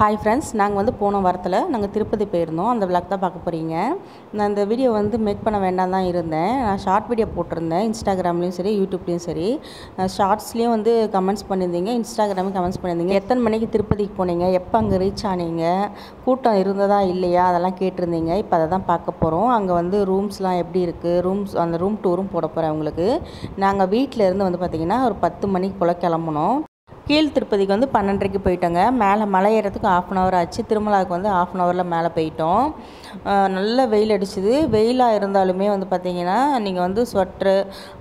Hi friends நாங்கள் வந்து போன வாரத்தில் நாங்கள் திருப்பதி போயிருந்தோம். அந்த விளாக் தான் பார்க்க போகிறீங்க நான் இந்த வீடியோ வந்து மேக் பண்ண வேண்டாம் தான் இருந்தேன். நான் ஷார்ட் வீடியோ போட்டிருந்தேன். இன்ஸ்டாகிராம்லேயும் சரி யூடியூப்லேயும் சரி. ஷார்ட்ஸ்லேயும் வந்து கமெண்ட்ஸ் பண்ணியிருந்தீங்க. இன்ஸ்டாகிராம்லையும் கமெண்ட்ஸ் பண்ணியிருந்தீங்க. எத்தனை மணிக்கு திருப்பதிக்கு போனீங்க? எப்போ அங்கே ரீச் ஆனீங்க? கூட்டம் இருந்ததா இல்லையா? அதெல்லாம் கேட்டிருந்தீங்க. இப்போ அதை தான் பார்க்க போகிறோம் அங்கே வந்து ரூம்ஸ்லாம் எப்படி இருக்குது ரூம்ஸ் அந்த ரூம் டூரும் போட போகிறேன் உங்களுக்கு. நாங்கள் வீட்டில் இருந்து வந்து பார்த்திங்கன்னா ஒரு பத்து மணிக்கு போல் கிளம்புனோம். கீழ் திருப்பதிக்கு வந்து பன்னெண்டரைக்கு போயிட்டோங்க. மேலே மலை ஏறத்துக்கு ஆஃப் அன் ஹவர் ஆச்சு. திருமலாவுக்கு வந்து ஆஃப் அன் ஹவரில் மேலே போயிட்டோம். நல்ல வெயில் அடிச்சுது. வெயிலாக இருந்தாலுமே வந்து பார்த்திங்கன்னா நீங்கள் வந்து ஸ்வெட்ரு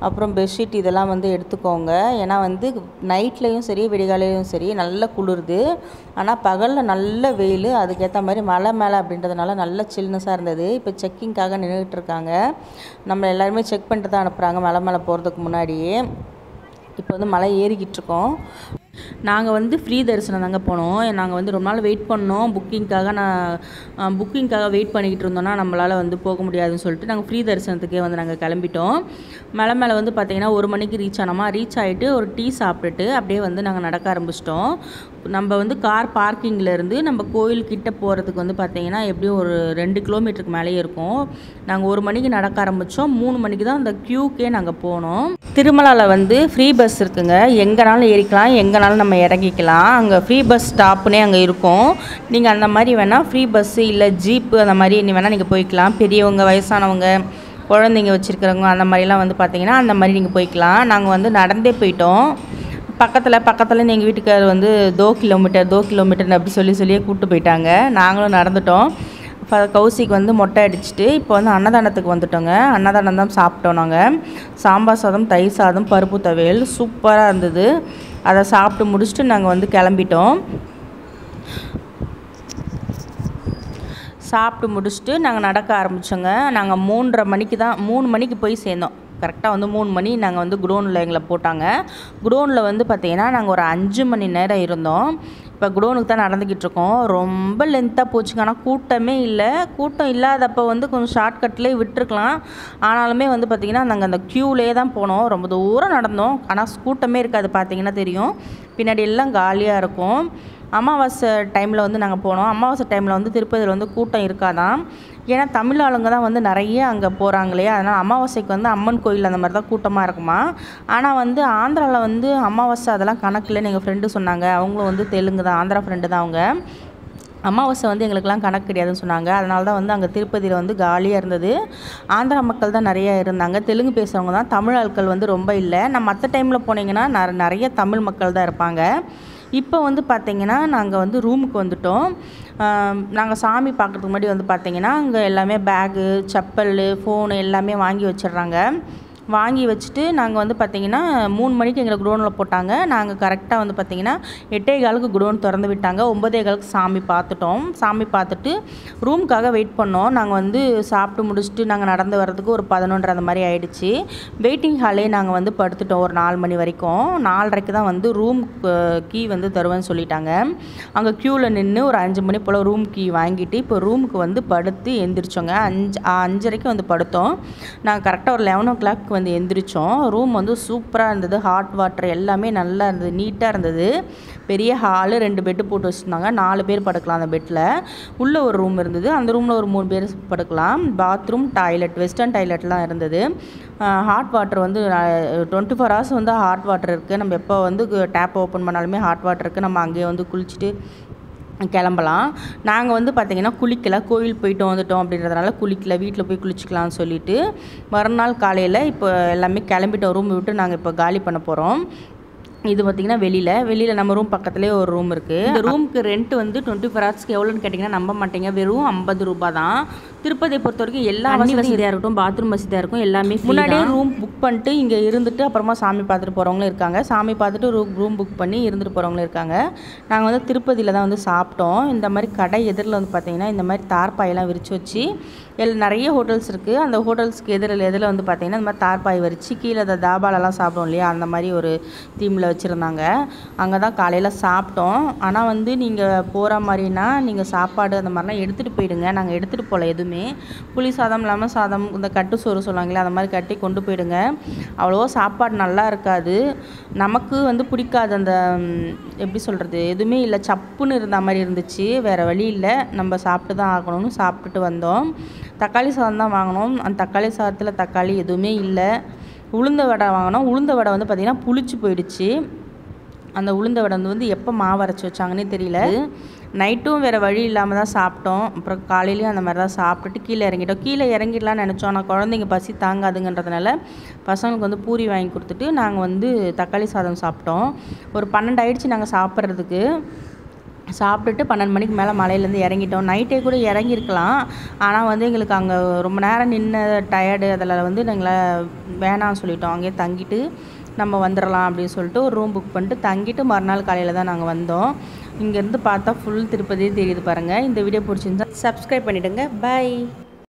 அப்புறம் பெட்ஷீட் இதெல்லாம் வந்து எடுத்துக்கோங்க. ஏன்னா வந்து நைட்லேயும் சரி விடிகாலையும் சரி நல்ல குளிருது. ஆனால் பகலில் நல்ல வெயில். அதுக்கேற்ற மாதிரி மலை மேலே அப்படின்றதுனால நல்ல சில்னஸாக இருந்தது. இப்போ செக்கிங்காக நின்றுட்டு இருக்காங்க. நம்ம எல்லாருமே செக் பண்ணிட்டு தான் அனுப்புகிறாங்க மலை மேலே போகிறதுக்கு முன்னாடியே. இப்போ வந்து மலை ஏறிக்கிட்டு இருக்கோம். நாங்கள் வந்து ஃப்ரீ தரிசனம் தாங்க போனோம். நாங்கள் வந்து ரொம்ப நாள் வெயிட் பண்ணோம். புக்கிங்க்காக நான் புக்கிங்க்காக வெயிட் பண்ணிக்கிட்டு இருந்தோன்னா நம்மளால் வந்து போக முடியாதுன்னு சொல்லிட்டு நாங்கள் ஃப்ரீ தரிசனத்துக்கே வந்து நாங்கள் கிளம்பிட்டோம். மலை மேலே வந்து பார்த்திங்கன்னா ஒரு மணிக்கு ரீச் ஆனோமா ரீச் ஆகிட்டு ஒரு டீ சாப்பிட்டுட்டு அப்படியே வந்து நாங்கள் நடக்க ஆரம்பிச்சிட்டோம். நம்ம வந்து கார் பார்க்கிங்லேருந்து நம்ம கோயில்கிட்ட போகிறதுக்கு வந்து பார்த்திங்கன்னா எப்படியும் ஒரு ரெண்டு கிலோமீட்டருக்கு மேலேயே இருக்கும். நாங்கள் ஒரு மணிக்கு நடக்க ஆரம்பித்தோம் மூணு மணிக்கு தான் அந்த க்யூக்கே நாங்கள் போனோம். திருமலாவில் வந்து ஃப்ரீ பஸ் இருக்குங்க. எங்கேனாலும் ஏறிக்கலாம் எங்கேனாலும் நம்ம இறங்கிக்கலாம். அங்கே ஃப்ரீ பஸ் ஸ்டாப்புனே அங்கே இருக்கும். நீங்கள் அந்த மாதிரி வேணால் ஃப்ரீ பஸ்ஸு இல்லை ஜீப்பு அந்த மாதிரி நீ வேணால் நீங்கள் போய்க்கலாம். பெரியவங்க வயசானவங்க குழந்தைங்க வச்சுருக்கிறவங்க அந்த மாதிரிலாம் வந்து பார்த்தீங்கன்னா அந்த மாதிரி நீங்கள் போய்க்கலாம். நாங்கள் வந்து நடந்தே போயிட்டோம். பக்கத்தில் பக்கத்தில் எங்கள் வீட்டுக்கார் வந்து தோ கிலோமீட்டர் தோ கிலோமீட்டர்னு அப்படி சொல்லி சொல்லியே கூப்பிட்டு போயிட்டாங்க. நாங்களும் நடந்துட்டோம். இப்போ கௌசிக்கு வந்து மொட்டை அடிச்சுட்டு இப்போ வந்து அன்னதானத்துக்கு வந்துட்டோங்க. அன்னதானம் தான் சாப்பிட்டோம் நாங்கள் சாம்பார் சாதம் தயிர் சாதம் பருப்பு துவையல் சூப்பராக இருந்தது. அதை சாப்பிட்டு முடிச்சுட்டு நாங்கள் வந்து கிளம்பிட்டோம். சாப்பிட்டு முடிச்சுட்டு நாங்கள் நடக்க ஆரம்பித்தோங்க நாங்கள் மூன்றரை மணிக்கு தான் மூணு மணிக்கு போய் சேர்ந்தோம். கரெக்டாக வந்து மூணு மணி நாங்கள் வந்து குடோனில் எங்களை போட்டாங்க. குடோனில் வந்து பார்த்திங்கன்னா நாங்கள் ஒரு அஞ்சு மணி நேரம் இருந்தோம். இப்போ குடோனுக்கு தான் நடந்துக்கிட்டு இருக்கோம். ரொம்ப லென்த்தாக போச்சுங்க. ஆனால் கூட்டமே இல்லை. கூட்டம் இல்லாதப்போ வந்து கொஞ்சம் ஷார்ட்கட்லேயே விட்டுருக்கலாம். ஆனாலுமே வந்து பார்த்திங்கன்னா நாங்கள் அந்த க்யூலேயே தான் போனோம். ரொம்ப தூரம் நடந்தோம். ஆனால் கூட்டமே இருக்காது பார்த்திங்கன்னா தெரியும். பின்னாடி எல்லாம் காலியாக இருக்கும். அமாவாசை டைமில் வந்து நாங்கள் போனோம். அமாவாசை டைமில் வந்து திருப்பதியில் வந்து கூட்டம் இருக்காதான் ஏன்னா தமிழ் ஆளுங்க தான் வந்து நிறைய அங்கே போகிறாங்களே அதனால் அமாவாசைக்கு வந்து அம்மன் கோயில் அந்த மாதிரி தான் கூட்டமாக இருக்குமா? ஆனால் வந்து ஆந்திராவில் வந்து அமாவாசை அதெல்லாம் கணக்கில்னு எங்கள் ஃப்ரெண்டு சொன்னாங்க. அவங்களும் வந்து தெலுங்கு தான் ஆந்திரா ஃப்ரெண்டு தான் அவங்க. அமாவாசை வந்து எங்களுக்கெல்லாம் கணக்கு கிடையாதுன்னு சொன்னாங்க. அதனால தான் வந்து அங்கே திருப்பதியில் வந்து காலியாக இருந்தது. ஆந்திரா மக்கள் தான் நிறையா இருந்தாங்க. தெலுங்கு பேசுகிறவங்க தான் தமிழ் ஆட்கள் வந்து ரொம்ப இல்லை. நான் மற்ற டைமில் போனீங்கன்னா நிறைய தமிழ் மக்கள் தான் இருப்பாங்க. இப்போ வந்து பார்த்திங்கன்னா நாங்கள் வந்து ரூமுக்கு வந்துட்டோம். நாங்கள் சாமி பார்க்குறதுக்கு முன்னாடி வந்து பார்த்திங்கன்னா அங்கே எல்லாமே பேகு செப்பல் ஃபோனு எல்லாமே வாங்கி வச்சிடுறாங்க. வாங்கி வச்சுட்டு நாங்கள் வந்து பார்த்திங்கன்னா மூணு மணிக்கு எங்களை குடோனில் போட்டாங்க. நாங்கள் கரெக்டாக வந்து பார்த்திங்கன்னா எட்டே காலுக்கு குடோன் திறந்து விட்டாங்க. ஒம்பதே காலுக்கு சாமி பார்த்துட்டோம் சாமி பார்த்துட்டு ரூமுக்காக வெயிட் பண்ணோம். நாங்கள் வந்து சாப்பிட்டு முடிச்சுட்டு நாங்கள் நடந்து வர்றதுக்கு ஒரு பதினொன்றரை அந்த மாதிரி ஆயிடுச்சு. வெயிட்டிங் ஹாலே நாங்கள் வந்து படுத்துட்டோம் ஒரு நாலு மணி வரைக்கும். நாலரைக்கு தான் வந்து ரூம் கீ வந்து தருவேன்னு சொல்லிட்டாங்க. அங்கே க்யூவில் நின்று ஒரு அஞ்சு மணி போல் ரூம் கீ வாங்கிட்டு இப்போ ரூமுக்கு வந்து படுத்து எந்திரிச்சோங்க. அஞ்சு அஞ்சரைக்கு வந்து படுத்தோம். நாங்கள் கரெக்டாக ஒரு லெவன் ஓ கிளாக் வந்து எந்திரிச்சோம். ரூம் வந்து சூப்பராக இருந்தது. ஹாட் வாட்டர் எல்லாமே நல்லா இருந்தது. நீட்டாக இருந்தது. பெரிய ஹாலு ரெண்டு பெட்டு போட்டு வச்சுருந்தாங்க. நாலு பேர் படுக்கலாம் அந்த பெட்டில் உள்ளே ஒரு ரூம் இருந்தது. அந்த ரூமில் ஒரு மூணு பேர் படுக்கலாம். பாத்ரூம் டாய்லெட் வெஸ்டர்ன் டாய்லெட்லாம் இருந்தது. ஹாட் வாட்டர் வந்து டுவெண்ட்டி ஃபோர் ஹவர்ஸ் வந்து ஹாட் வாட்டர் இருக்குது நம்ம எப்போ வந்து டேப் ஓப்பன் பண்ணாலுமே ஹாட் வாட்டர் இருக்குது நம்ம அங்கேயே வந்து குளிச்சுட்டு கிளம்பலாம். நாங்கள் வந்து பார்த்திங்கன்னா குளிக்கலை. கோயில் போயிட்டு வந்துட்டோம் அப்படின்றதுனால குளிக்கல. வீட்டில் போய் குளிச்சிக்கலாம்னு சொல்லிட்டு மறுநாள் காலையில் இப்போ எல்லாமே கிளம்பிட்டோம். ரூம் விட்டு நாங்கள் இப்போ காலி பண்ண போகிறோம் இது பார்த்திங்கன்னா வெளியில். வெளியில் நம்ம ரூம் பக்கத்துலேயே ஒரு ரூம் இருக்குது இந்த ரூமுக்கு ரெண்ட் வந்து டுவெண்ட்டி ஃபோர் ஹவர்ஸ்க்கு எவ்வளோன்னு கேட்டிங்கன்னா நம்ப மாட்டேங்க. வெறும் ஐம்பது ரூபா தான். திருப்பதியை பொறுத்த வரைக்கும் எல்லா வசதியாக இருக்கட்டும் பாத்ரூம் வசதியாக இருக்கும் எல்லாமே முன்னாடியே ரூம் புக் பண்ணிட்டு இங்கே இருந்துட்டு அப்புறமா சாமி பார்த்துட்டு போகிறவங்களும் இருக்காங்க. சாமி பார்த்துட்டு ரூம் ரூம் புக் பண்ணி இருந்துட்டு போகிறவங்களும் இருக்காங்க. நாங்கள் வந்து திருப்பதியில் தான் வந்து சாப்பிட்டோம். இந்த மாதிரி கடை எதிரில் வந்து பார்த்திங்கன்னா இந்த மாதிரி தார்பாயெல்லாம் விரித்து வச்சு எல் நிறைய ஹோட்டல்ஸ் இருக்குது அந்த ஹோட்டல்ஸ்க்கு எதிரில் எதிரில் வந்து பார்த்திங்கன்னா இந்த மாதிரி தார்பாய் வரிச்சு கீழே அந்த தாபாலெல்லாம் சாப்பிடுவோம் இல்லையா? அந்த மாதிரி ஒரு தீமில் வச்சுருந்தாங்க. அங்கே தான் காலையில் சாப்பிட்டோம். ஆனால் வந்து நீங்கள் போகிற மாதிரினா நீங்கள் சாப்பாடு அந்த மாதிரிலாம் எடுத்துகிட்டு போயிடுங்க. நாங்கள் எடுத்துகிட்டு போகல எதுவுமே எப்பயுமே புளி சாதம் லெமன் சாதம் இந்த கட்டு சோறு சொல்லுவாங்களே அந்த மாதிரி கட்டி கொண்டு போயிடுங்க. அவ்வளோவா சாப்பாடு நல்லா இருக்காது. நமக்கு வந்து பிடிக்காது அந்த எப்படி சொல்கிறது எதுவுமே இல்லை. சப்புன்னு இருந்த மாதிரி இருந்துச்சு. வேறு வழி இல்லை. நம்ம சாப்பிட்டு தான் ஆகணும்னு சாப்பிட்டுட்டு வந்தோம். தக்காளி சாதம் தான் வாங்கினோம். அந்த தக்காளி சாதத்தில் தக்காளி எதுவுமே இல்லை. உளுந்த வடை வாங்கினோம். உளுந்த வடை வந்து பார்த்திங்கன்னா புளிச்சு போயிடுச்சு. அந்த உளுந்த வடை வந்து எப்போ மாவு அரைச்சி வச்சாங்கன்னே தெரியல. நைட்டும் வேறு வழி இல்லாமல் தான் சாப்பிட்டோம். அப்புறம் காலையிலையும் அந்த மாதிரி தான் சாப்பிட்டுட்டு கீழே இறங்கிட்டோம். கீழே இறங்கிடலாம்னு நினச்சோம். ஆனால் குழந்தைங்க பசி தாங்காதுங்கன்றதுனால பசங்களுக்கு வந்து பூரி வாங்கி கொடுத்துட்டு நாங்கள் வந்து தக்காளி சாதம் சாப்பிட்டோம். ஒரு பன்னெண்டு ஆயிடுச்சு நாங்கள் சாப்பிட்றதுக்கு. சாப்பிட்டுட்டு பன்னெண்டு மணிக்கு மேலே மலையிலேருந்து இறங்கிட்டோம். நைட்டே கூட இறங்கியிருக்கலாம். ஆனால் வந்து எங்களுக்கு அங்கே ரொம்ப நேரம் நின்று டயர்டு அதில் வந்து நாங்களை வேணாம்னு சொல்லிட்டோம். அங்கேயே தங்கிட்டு நம்ம வந்துடலாம் அப்படின்னு சொல்லிட்டு ஒரு ரூம் புக் பண்ணிட்டு தங்கிட்டு மறுநாள் காலையில் தான் நாங்கள் வந்தோம். இங்கேருந்து பார்த்தா ஃபுல் திருப்பதியே தெரியுது பாருங்கள் இந்த வீடியோ பிடிச்சிருந்தா சப்ஸ்கிரைப் பண்ணிவிடுங்க பை